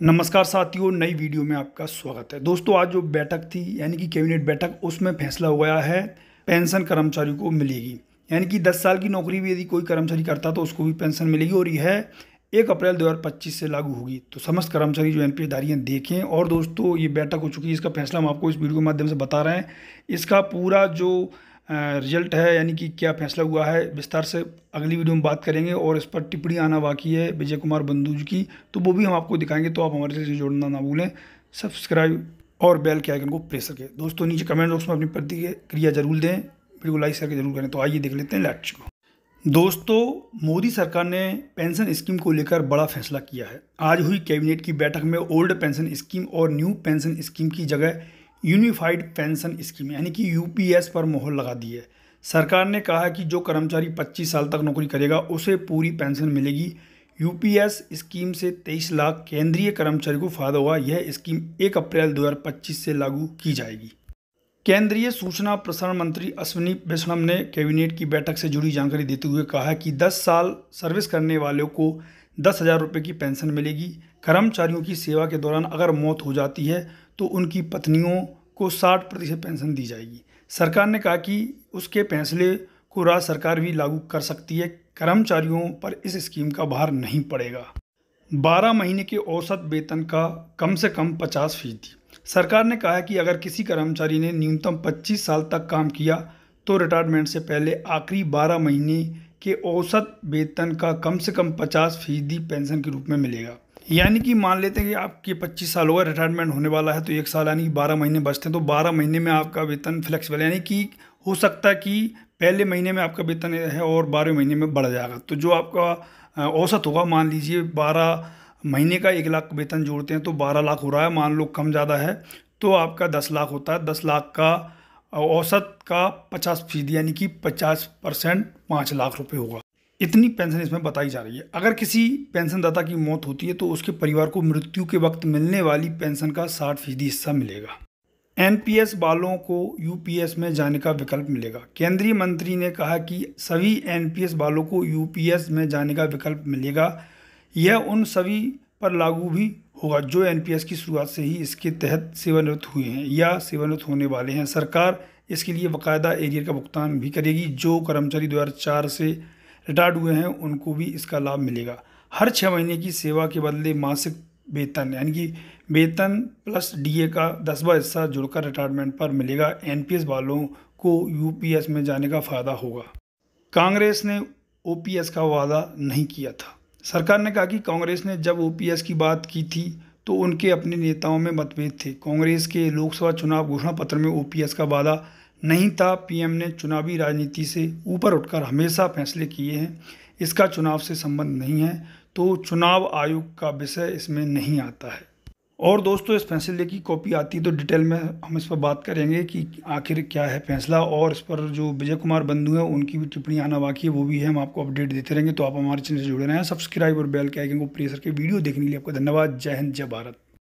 नमस्कार साथियों, नई वीडियो में आपका स्वागत है। दोस्तों, आज जो बैठक थी, यानी कि कैबिनेट बैठक, उसमें फैसला हो गया है, पेंशन कर्मचारियों को मिलेगी। यानी कि 10 साल की नौकरी भी यदि कोई कर्मचारी करता तो उसको भी पेंशन मिलेगी और यह एक अप्रैल 2025 से लागू होगी। तो समस्त कर्मचारी जो एन पी देखें, और दोस्तों, ये बैठक हो चुकी है, इसका फैसला हम आपको इस वीडियो के माध्यम से बता रहे हैं। इसका पूरा जो रिज़ल्ट है, यानी कि क्या फैसला हुआ है, विस्तार से अगली वीडियो में बात करेंगे और इस पर टिप्पणी आना बाकी है विजय कुमार बंदूज की। तो वो भी हम आपको दिखाएँगे तो आप हमारे से जोड़ना ना भूलें। सब्सक्राइब और बेल के आइकन को प्रेस करें दोस्तों, नीचे कमेंट बॉक्स में अपनी प्रतिक्रिया ज़रूर दें, वीडियो को लाइक करके ज़रूर करें तो आइए देख लेते हैं लेट्स को। दोस्तों, मोदी सरकार ने पेंशन स्कीम को लेकर बड़ा फैसला किया है। आज हुई कैबिनेट की बैठक में ओल्ड पेंशन स्कीम और न्यू पेंशन स्कीम की जगह यूनिफाइड पेंशन स्कीम यानी कि यूपीएस पर मोहर लगा दी है। सरकार ने कहा है कि जो कर्मचारी 25 साल तक नौकरी करेगा, उसे पूरी पेंशन मिलेगी। यूपीएस स्कीम से 23 लाख केंद्रीय कर्मचारी को फ़ायदा होगा यह स्कीम 1 अप्रैल 2025 से लागू की जाएगी। केंद्रीय सूचना प्रसारण मंत्री अश्विनी वैष्णव ने कैबिनेट की बैठक से जुड़ी जानकारी देते हुए कहा कि 10 साल सर्विस करने वालों को दस हज़ार रुपये की पेंशन मिलेगी। कर्मचारियों की सेवा के दौरान अगर मौत हो जाती है तो उनकी पत्नियों को साठ प्रतिशत पेंशन दी जाएगी। सरकार ने कहा कि उसके फैसले को राज्य सरकार भी लागू कर सकती है। कर्मचारियों पर इस स्कीम का भार नहीं पड़ेगा। बारह महीने के औसत वेतन का कम से कम पचास फ़ीसदी। सरकार ने कहा है कि अगर किसी कर्मचारी ने न्यूनतम पच्चीस साल तक काम किया तो रिटायरमेंट से पहले आखिरी बारह महीने के औसत वेतन का कम से कम पचास फ़ीसदी पेंशन के रूप में मिलेगा। यानी कि मान लेते हैं कि आपके 25 साल होगा रिटायरमेंट होने वाला है तो एक साल यानी कि बारह महीने बचते हैं तो बारह महीने में आपका वेतन फ्लेक्सिबल यानी कि हो सकता है कि पहले महीने में आपका वेतन है और बारह महीने में बढ़ जाएगा। तो जो आपका औसत होगा, मान लीजिए बारह महीने का एक लाख वेतन जोड़ते हैं तो बारह लाख हो रहा है, मान लो कम ज़्यादा है तो आपका दस लाख होता है। दस लाख का औसत का पचास फ़ीसदी यानी कि पचास परसेंट पाँच लाख रुपये होगा। इतनी पेंशन इसमें बताई जा रही है। अगर किसी पेंशनदाता की मौत होती है तो उसके परिवार को मृत्यु के वक्त मिलने वाली पेंशन का साठ फ़ीसदी हिस्सा मिलेगा। एनपीएस वालों को यूपीएस में जाने का विकल्प मिलेगा। केंद्रीय मंत्री ने कहा कि सभी एनपीएस वालों को यूपीएस में जाने का विकल्प मिलेगा। यह उन सभी पर लागू भी होगा जो एनपीएस की शुरुआत से ही इसके तहत सेवानिवृत्त हुए हैं या सेवानिवृत्त होने वाले हैं। सरकार इसके लिए बाकायदा एरियर का भुगतान भी करेगी, जो कर्मचारी दो हज़ार चार से रिटायर्ड हुए हैं, उनको भी इसका लाभ मिलेगा। हर छः महीने की सेवा के बदले मासिक वेतन, यानी कि वेतन प्लस डीए का दसवा हिस्सा जुड़कर रिटायरमेंट पर मिलेगा। एनपीएस वालों को यूपीएस में जाने का फ़ायदा होगा। कांग्रेस ने ओपीएस का वादा नहीं किया था। सरकार ने कहा कि कांग्रेस ने जब ओपीएस की बात की थी तो उनके अपने नेताओं में मतभेद थे। कांग्रेस के लोकसभा चुनाव घोषणा पत्र में ओपीएस का वादा नहीं था, पीएम ने चुनावी राजनीति से ऊपर उठकर हमेशा फैसले किए हैं। इसका चुनाव से संबंध नहीं है तो चुनाव आयोग का विषय इसमें नहीं आता है। और दोस्तों, इस फैसले की कॉपी आती है तो डिटेल में हम इस पर बात करेंगे कि आखिर क्या है फैसला। और इस पर जो विजय कुमार बंधु हैं, उनकी भी टिप्पणी आना बाकी है, वो भी है, हम आपको अपडेट देते रहेंगे। तो आप हमारे चैनल से जुड़े रहें, सब्सक्राइब और बेल के आइकन को प्रेस करके वीडियो देखने के लिए आपको धन्यवाद। जय हिंद, जय भारत।